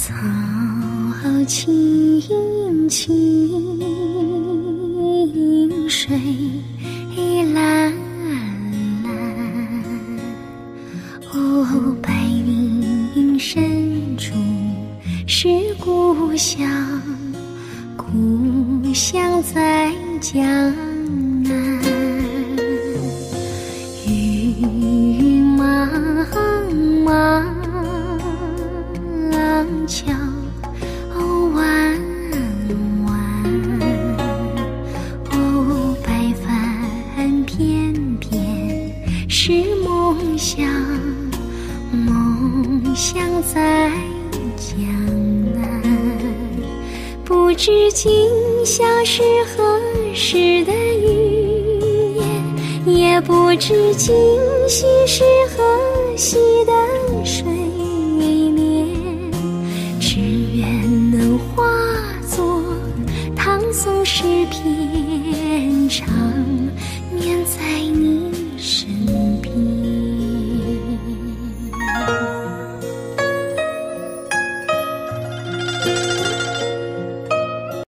草青青，水蓝蓝。哦，白云深处是故乡，故乡在江南。雨桥弯弯，哦，白帆翩翩是梦想，梦想在江南。不知今宵是何时的雨夜，也不知今夕是何夕的总是偏长。